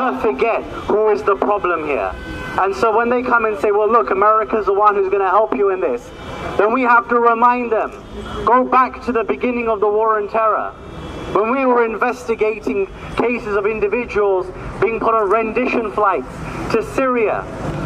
never forget who is the problem here. And so when they come and say, well, look, America's the one who's going to help you in this, then we have to remind them, go back to the beginning of the war on terror. When we were investigating cases of individuals being put on rendition flights to Syria,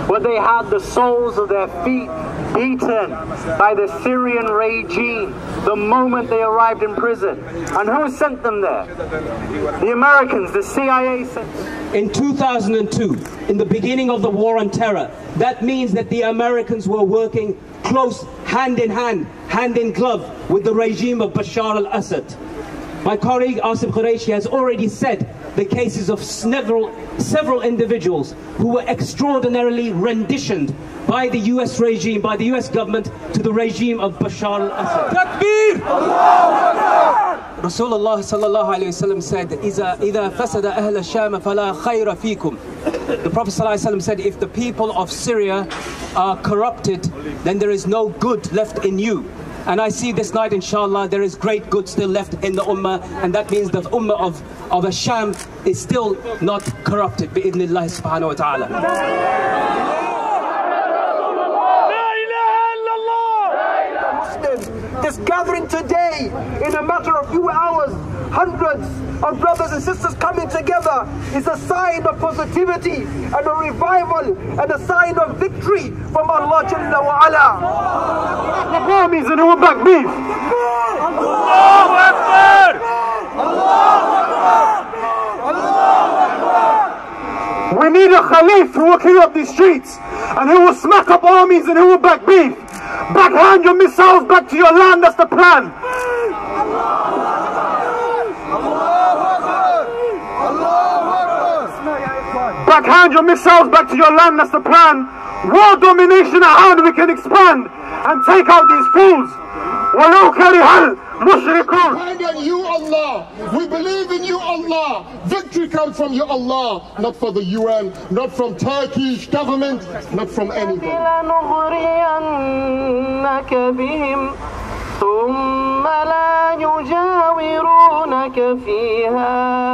where they had the soles of their feet beaten by the Syrian regime the moment they arrived in prison. And who sent them there? The Americans, the CIA sent. In 2002, in the beginning of the war on terror, that means that the Americans were working close hand in hand, hand in glove with the regime of Bashar al-Assad. My colleague Asim Qureshi has already said the cases of several, several individuals who were extraordinarily renditioned by the US regime, by the US government, to the regime of Bashar al-Assad. Takbir! Rasulullah sallallahu alayhi wasallam said, إِذَا, إِذَا فَسَدَ أَهْلَ الشَّامَ فَلَا خَيْرَ فِيكُمْ The Prophet sallallahu alayhi wasallam said, if the people of Syria are corrupted, then there is no good left in you. And I see this night, inshallah, there is great good still left in the ummah, and that means the ummah of, of Asham is still not corrupted, bi'idhnillah subhanahu wa ta'ala. This gathering today, in a matter of few hours, hundreds of brothers and sisters coming together is a sign of positivity and a revival and a sign of victory from Allah Jalla wa Ala. Armies and who are back beef. Allahu Akbar! We need a Khalif who will clear up these streets and who will smack up armies and who will back beef. Backhand your missiles back to your land, that's the plan. Backhand your missiles back to your land, that's the plan. World domination at hand, we can expand and take out these fools. ولو كره المشركون depend on you, Allah. We believe in you, Allah. Victory comes from you, Allah, not for the UN, not from Turkish government, not from anybody. لنغرينك بهم ثم لا يجاورونك فيها